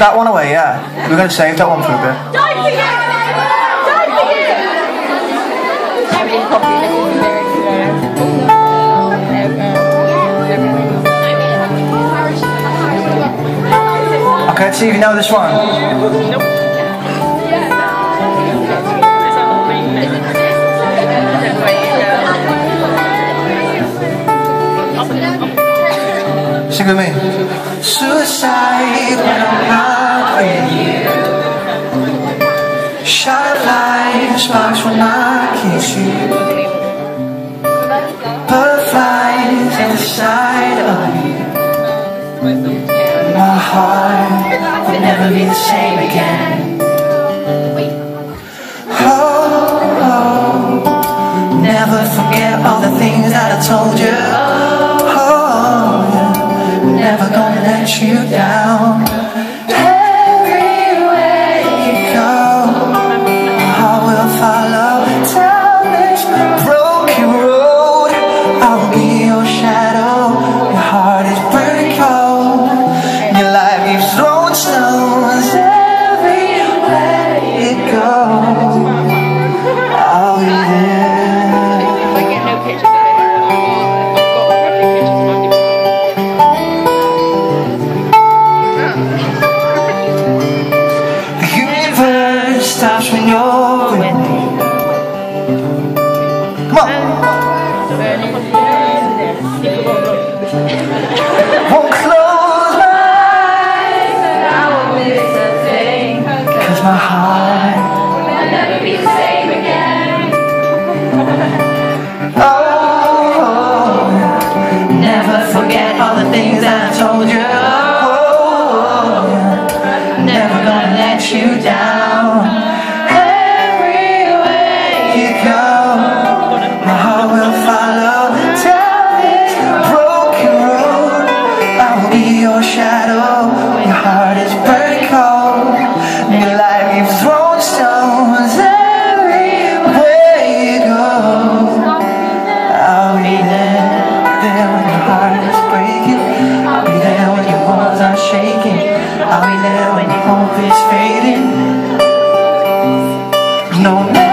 that one away, yeah. We're going to save that one for a bit. Don't forget! Don't forget! Okay, see if you know this one. Sing with me. Suicide light sparks when I kiss you. Butterflies inside of you. My heart will never be the same again. Oh, oh, never forget all the things that I told you. Oh, never gonna let you down. Things I told you. Oh, never gonna let you down. Everywhere you go, my heart will follow down this broken road. I will be your shadow. No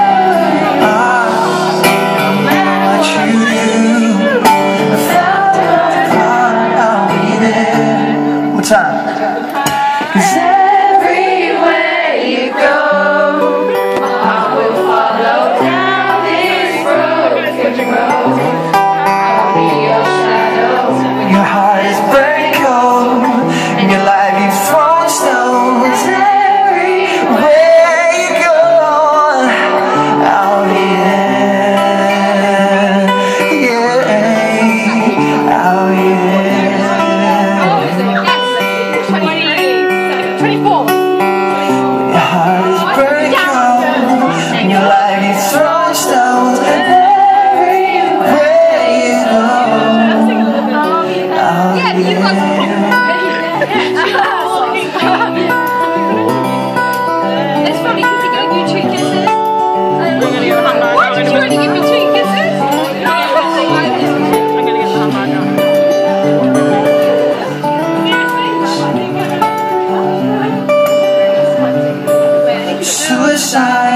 I'm going to get. Suicide